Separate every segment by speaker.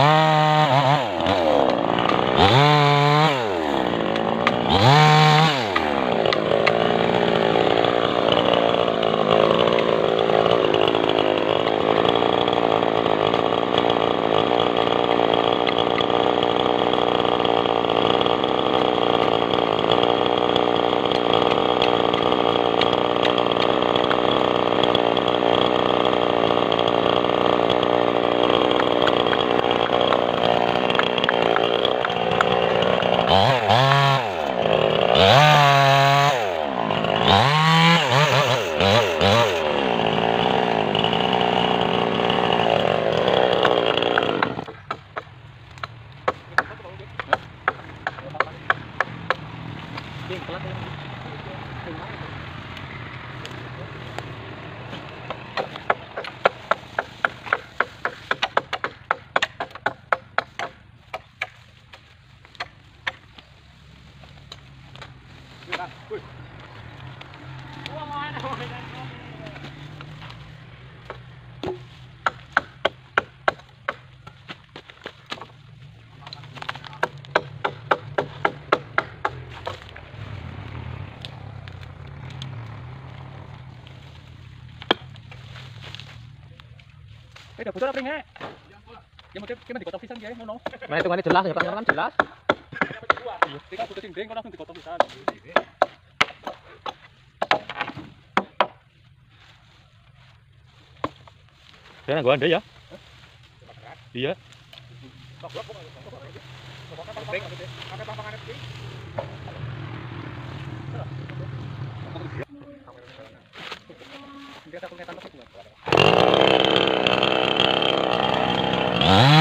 Speaker 1: Bye. pala. Eh, udah bocor apa enggak? Ya mungkin kita dikotong pisan ya, ngono.
Speaker 2: Nah hitungannya jelas ya jelas.
Speaker 1: Tika butuh sing kok langsung dikotong pisan.
Speaker 2: Jangan gua ya. Iya.
Speaker 1: Dia tak punya
Speaker 3: Ah.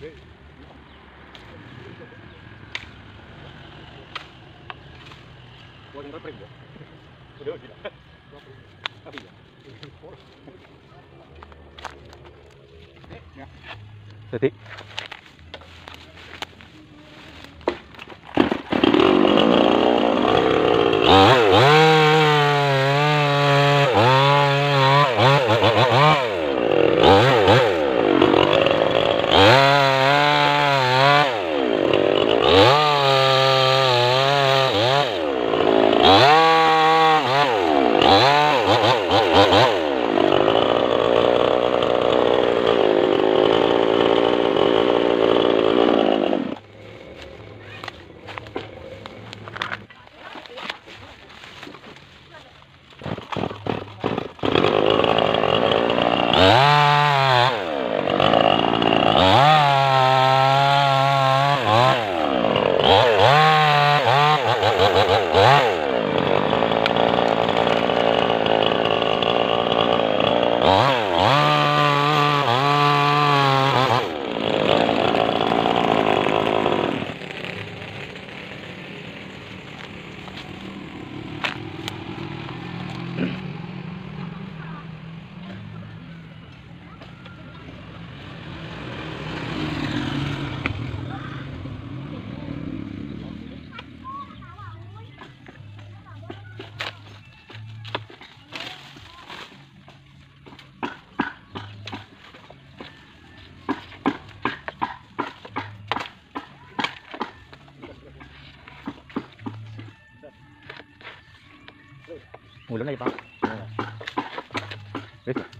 Speaker 1: Gua yang repring ya. Udah gila. Tapi ya.
Speaker 2: Jadi Ulan na iba. Wait.